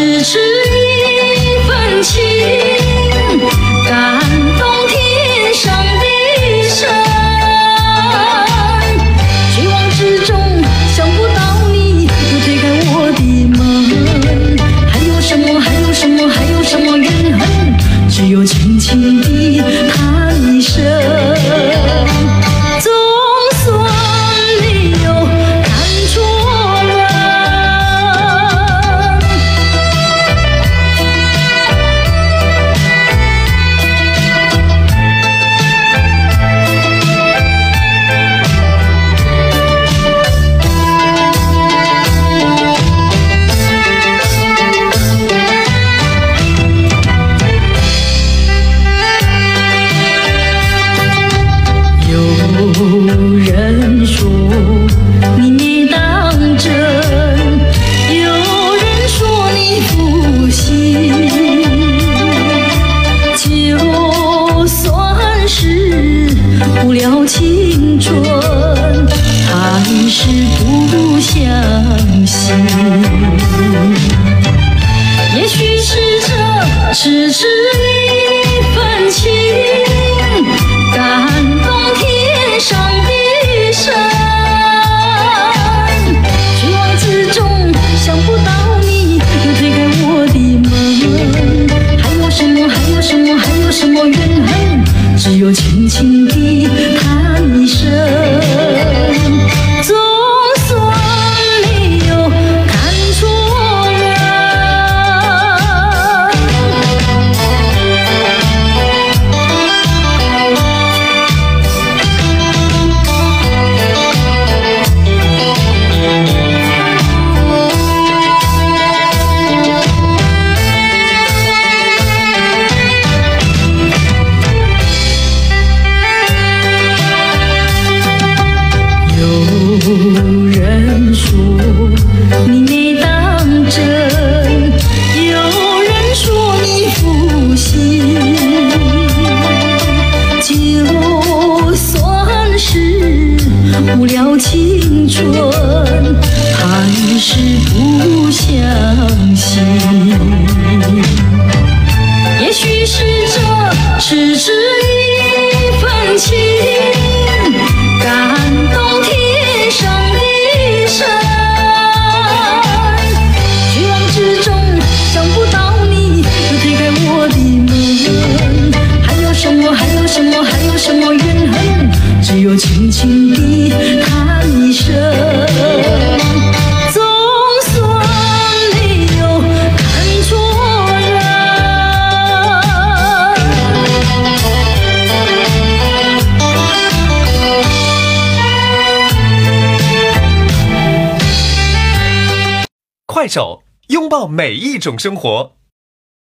迟迟有人说你当真，有人说你负心，就算是不了青春，还是不相信。也许是这只是有情有人说你没当真，有人说你负心，就算是不了青春，还是不相信。也许是这只是一份情，快手，拥抱每一种生活。